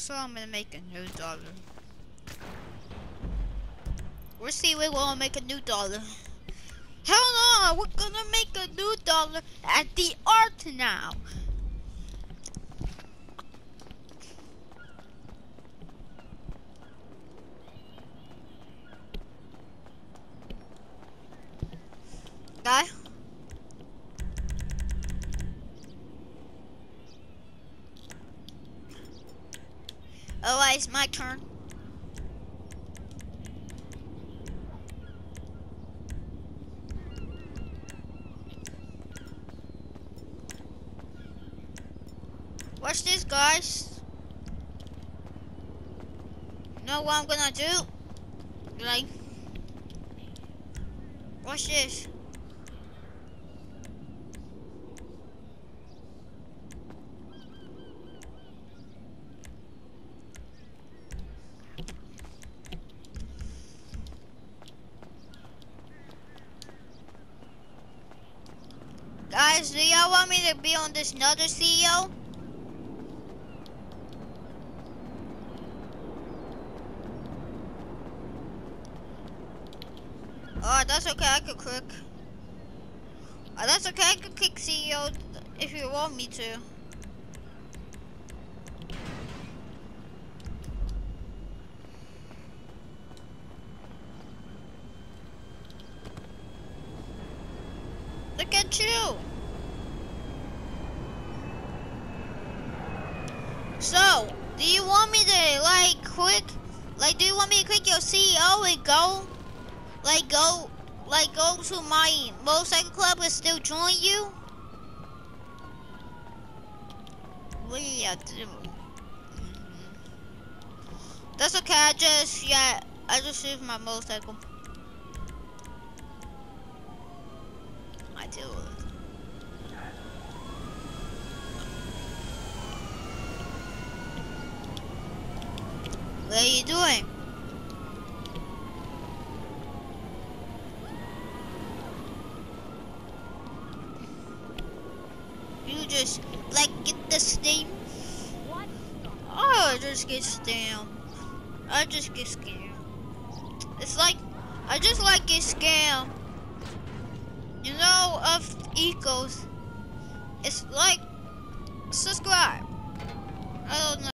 So I'm gonna make a new dollar. We'll see we're gonna make a new dollar. Hell no, we're gonna make a new dollar at the art now. Guy? Oh, it's my turn. Watch this, guys. Know what I'm gonna do? Like, watch this. Guys, do y'all want me to be on this another CEO? Oh, that's okay, I could click. Oh, uh, that's okay, I could click CEO if you want me to. Look at you! So, do you want me to, like, quick, like, do you want me to click your CEO and go like go like go to my motorcycle club and still join you? What do you have to do? That's okay, I just yeah I just use my motorcycle. What are you doing? You just like get the steam. Oh, I just get scammed. I just get scammed. It's like I just like get scammed. Know of ecos. It's like subscribe. I don't know.